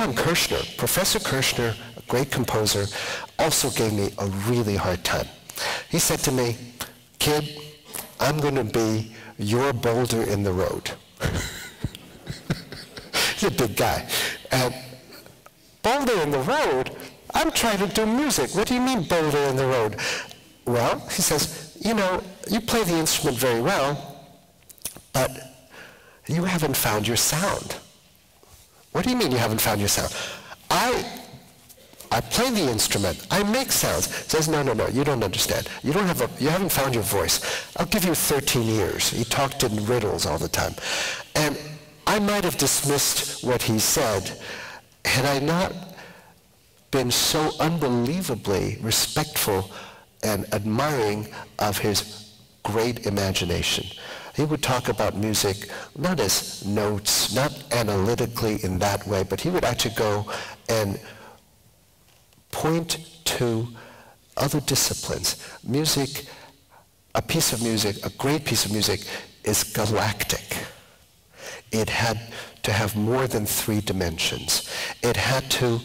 Leon Kirchner, Professor Kirchner, a great composer, also gave me a really hard time. He said to me, kid, I'm going to be your boulder in the road. He's a big guy. And boulder in the road? I'm trying to do music. What do you mean boulder in the road? Well, he says, you know, you play the instrument very well, but you haven't found your sound. What do you mean you haven't found your sound? I I play the instrument. I make sounds. Says, no, no, no, you don't understand. You don't have a, you haven't found your voice. I'll give you 13 years. He talked in riddles all the time. And I might have dismissed what he said had I not been so unbelievably respectful and admiring of his great imagination. He would talk about music not as notes, not analytically in that way, but he would actually go and point to other disciplines. Music, a piece of music, a great piece of music is galactic. It had to have more than three dimensions. It had to,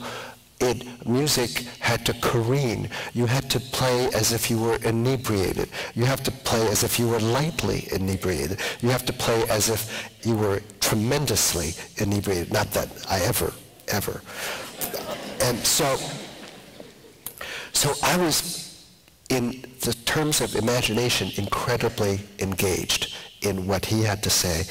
it, music had to careen. You had to play as if you were inebriated. You have to play as if you were lightly inebriated. You have to play as if you were tremendously inebriated. Not that I ever, ever. And so, so I was, in the terms of imagination, incredibly engaged in what he had to say.